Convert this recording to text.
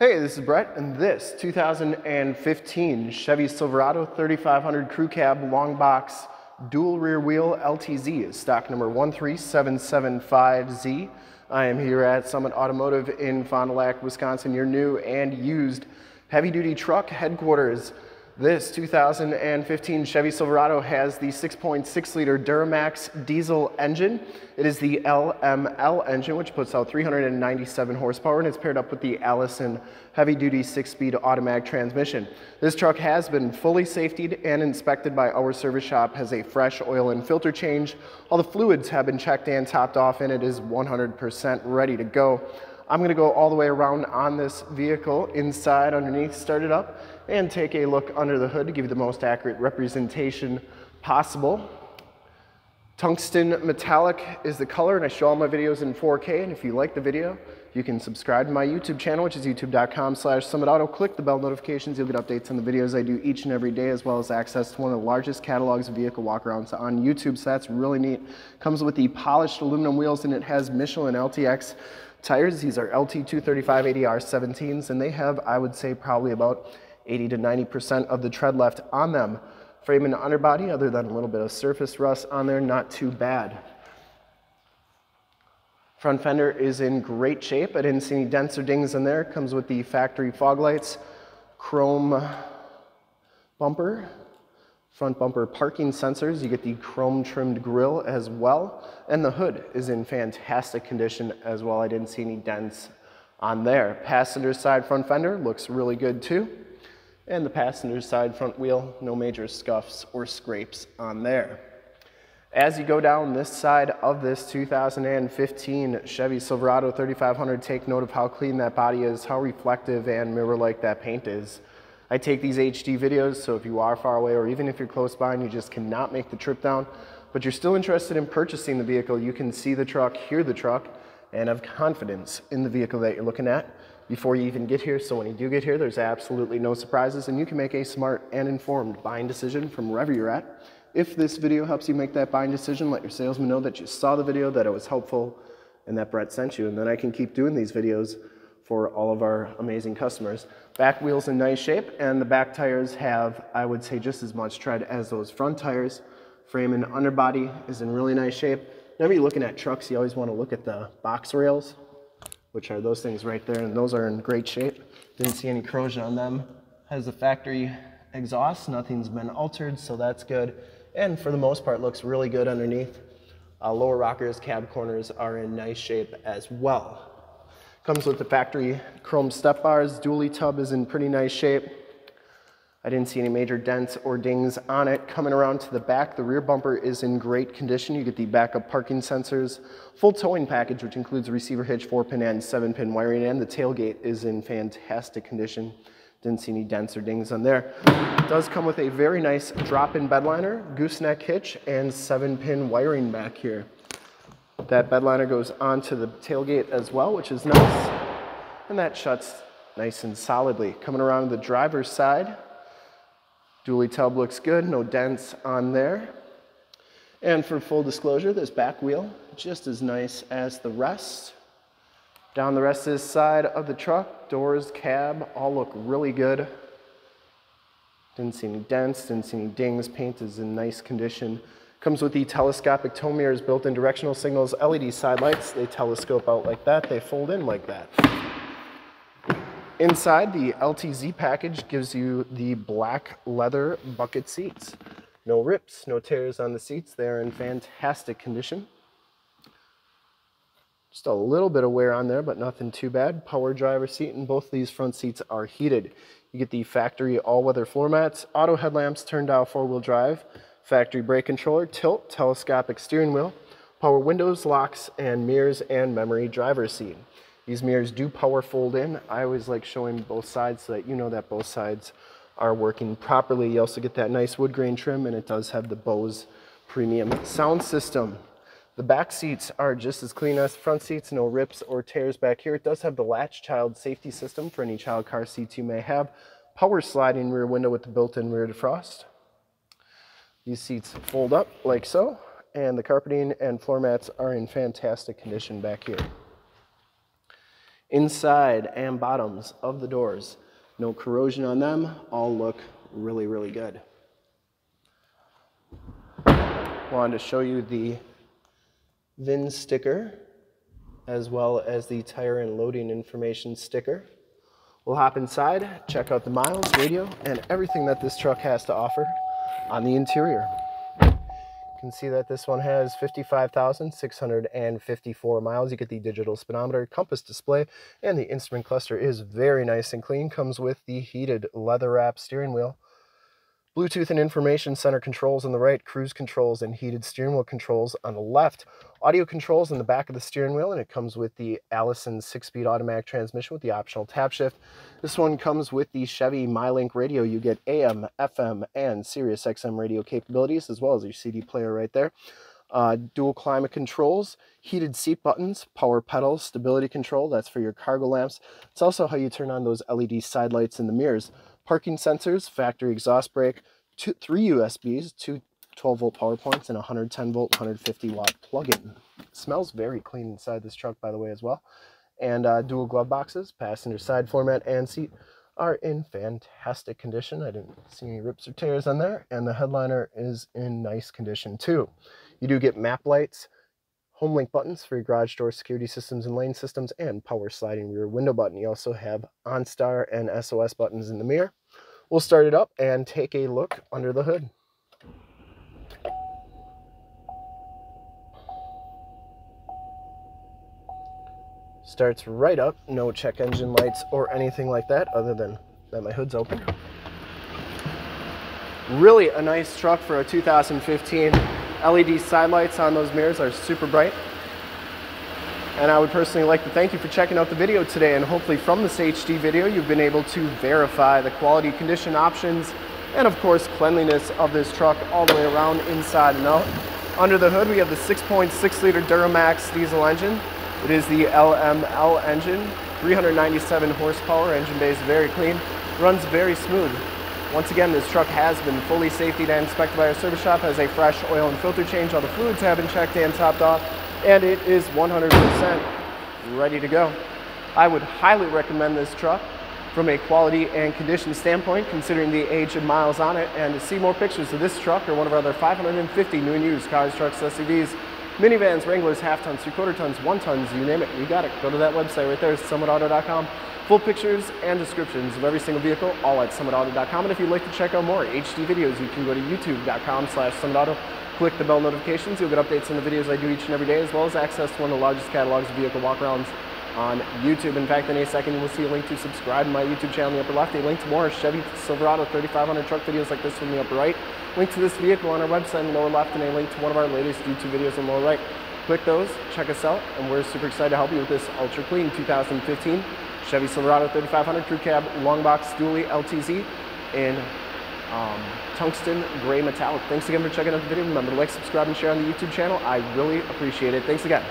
Hey, this is Brett, and this 2015 Chevy Silverado 3500 Crew Cab Long Box Dual Rear Wheel LTZ is stock number 13775Z. I am here at Summit Automotive in Fond du Lac, Wisconsin, your new and used heavy duty truck headquarters. This 2015 Chevy Silverado has the 6.6 liter Duramax diesel engine. It is the LML engine, which puts out 397 horsepower, and it's paired up with the Allison heavy duty six speed automatic transmission. This truck has been fully safetied and inspected by our service shop, has a fresh oil and filter change. All the fluids have been checked and topped off, and it is 100% ready to go. I'm gonna go all the way around on this vehicle, inside, underneath, start it up, and take a look under the hood to give you the most accurate representation possible. Tungsten metallic is the color, and I show all my videos in 4K, and if you like the video, you can subscribe to my YouTube channel, which is youtube.com slash summitauto. Click the bell notifications. You'll get updates on the videos I do each and every day, as well as access to one of the largest catalogs of vehicle walkarounds on YouTube. So that's really neat. Comes with the polished aluminum wheels, and it has Michelin LTX tires. These are LT235 80R 17s, and they have, I would say, probably about 80 to 90% of the tread left on them. Frame and underbody, other than a little bit of surface rust on there, not too bad. Front fender is in great shape. I didn't see any dents or dings in there. Comes with the factory fog lights, chrome bumper, front bumper parking sensors. You get the chrome trimmed grille as well. And the hood is in fantastic condition as well. I didn't see any dents on there. Passenger side front fender looks really good too. And the passenger side front wheel, no major scuffs or scrapes on there. As you go down this side of this 2015 Chevy Silverado 3500, take note of how clean that body is, how reflective and mirror-like that paint is. I take these HD videos, so if you are far away or even if you're close by and you just cannot make the trip down, but you're still interested in purchasing the vehicle, you can see the truck, hear the truck, and have confidence in the vehicle that you're looking at before you even get here. So when you do get here, there's absolutely no surprises and you can make a smart and informed buying decision from wherever you're at. If this video helps you make that buying decision, let your salesman know that you saw the video, that it was helpful, and that Brett sent you. And then I can keep doing these videos for all of our amazing customers. Back wheels in nice shape, and the back tires have, I would say, just as much tread as those front tires. Frame and underbody is in really nice shape. Whenever you're looking at trucks, you always want to look at the box rails, which are those things right there, and those are in great shape. Didn't see any corrosion on them. Has a factory exhaust, nothing's been altered, so that's good. And for the most part, looks really good underneath. Uh, lower rockers, cab corners are in nice shape as well. Comes with the factory chrome step bars. Dually tub is in pretty nice shape. I didn't see any major dents or dings on it. Coming around to the back, the rear bumper is in great condition. You get the backup parking sensors, full towing package, which includes receiver hitch, four pin and seven pin wiring, and the tailgate is in fantastic condition. Didn't see any dents or dings on there. It does come with a very nice drop-in bedliner, gooseneck hitch, and seven pin wiring back here. That bed liner goes onto the tailgate as well, which is nice. And that shuts nice and solidly. Coming around the driver's side, dually tub looks good, no dents on there. And for full disclosure, this back wheel, just as nice as the rest. Down the rest of this side of the truck, doors, cab, all look really good. Didn't see any dents, didn't see any dings, paint is in nice condition. Comes with the telescopic tow mirrors, built-in directional signals, LED side lights. They telescope out like that. They fold in like that. Inside, the LTZ package gives you the black leather bucket seats. No rips, no tears on the seats. They're in fantastic condition. Just a little bit of wear on there, but nothing too bad. Power driver seat, and both these front seats are heated. You get the factory all-weather floor mats, auto headlamps, turn dial four-wheel drive, factory brake controller, tilt, telescopic steering wheel, power windows, locks, and mirrors, and memory driver seat. These mirrors do power fold in. I always like showing both sides so that you know that both sides are working properly. You also get that nice wood grain trim, and it does have the Bose premium sound system. The back seats are just as clean as the front seats, no rips or tears back here. It does have the latch child safety system for any child car seats you may have. Power sliding rear window with the built-in rear defrost. These seats fold up like so, and the carpeting and floor mats are in fantastic condition back here. Inside and bottoms of the doors, no corrosion on them, all look really, really good. Wanted to show you the VIN sticker as well as the tire and loading information sticker. We'll hop inside, check out the miles, radio, and everything that this truck has to offer on the interior. You can see that this one has 55,654 miles. You get the digital speedometer, compass display, and the instrument cluster is very nice and clean. Comes with the heated leather wrap steering wheel. Bluetooth and information center controls on the right, cruise controls and heated steering wheel controls on the left, audio controls in the back of the steering wheel, and it comes with the Allison six-speed automatic transmission with the optional tap shift. This one comes with the Chevy MyLink radio. You get AM, FM, and Sirius XM radio capabilities, as well as your CD player right there. Uh, dual climate controls, heated seat buttons, power pedals, stability control, that's for your cargo lamps. It's also how you turn on those LED side lights in the mirrors parking sensors, factory exhaust brake, two, three USBs, two 12 volt power points, and 110 volt, 150 watt plug-in. Smells very clean inside this truck, by the way, as well. And uh, dual glove boxes, passenger side floor mat, and seat are in fantastic condition. I didn't see any rips or tears on there. And the headliner is in nice condition too. You do get map lights, home link buttons for your garage door security systems and lane systems, and power sliding rear window button. You also have OnStar and SOS buttons in the mirror. We'll start it up and take a look under the hood. Starts right up, no check engine lights or anything like that other than that my hood's open. Really a nice truck for a 2015. LED side lights on those mirrors are super bright. And I would personally like to thank you for checking out the video today and hopefully from this HD video you've been able to verify the quality condition options and of course cleanliness of this truck all the way around inside and out. Under the hood we have the 6.6 liter Duramax diesel engine. It is the LML engine, 397 horsepower, engine bay is very clean, runs very smooth. Once again, this truck has been fully safety and inspected by our service shop, has a fresh oil and filter change, all the fluids have been checked and topped off, and it is 100% ready to go. I would highly recommend this truck from a quality and condition standpoint, considering the age and miles on it. And to see more pictures of this truck or one of our other 550 new and used cars, trucks, SUVs, minivans, Wranglers, half tons, three quarter tons, one tons, you name it, you got it. Go to that website right there, summitauto.com. Full pictures and descriptions of every single vehicle, all at summitauto.com. And if you'd like to check out more HD videos, you can go to youtube.com slash summitauto click the bell notifications. You'll get updates on the videos I do each and every day, as well as access to one of the largest catalogs of vehicle walkarounds on YouTube. In fact, in a second, you will see a link to subscribe to my YouTube channel in the upper left, a link to more Chevy Silverado 3500 truck videos like this in the upper right, link to this vehicle on our website in the lower left, and a link to one of our latest YouTube videos in the lower right. Click those, check us out, and we're super excited to help you with this ultra clean 2015 Chevy Silverado 3500 Crew Cab Long Box Dually LTZ in um, tungsten gray metallic. Thanks again for checking out the video. Remember to like, subscribe, and share on the YouTube channel. I really appreciate it. Thanks again.